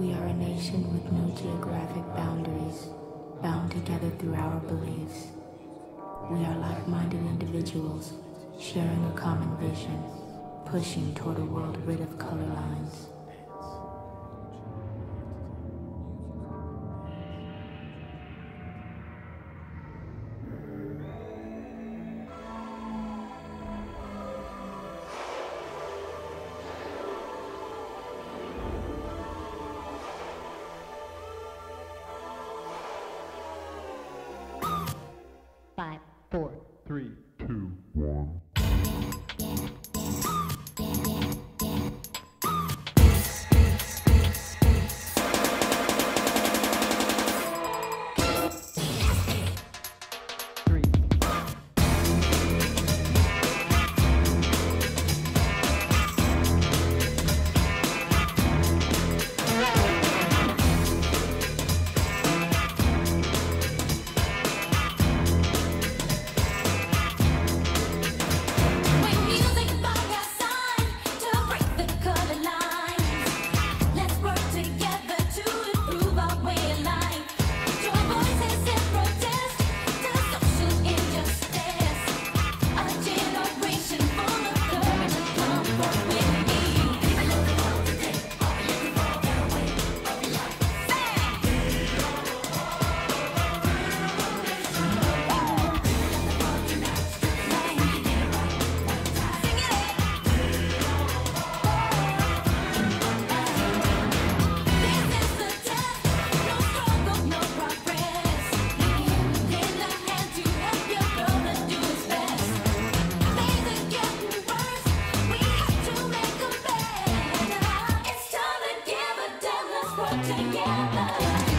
We are a nation with no geographic boundaries, bound together through our beliefs. We are like minded individuals, sharing a common vision, pushing toward a world rid of color lines. Three, え?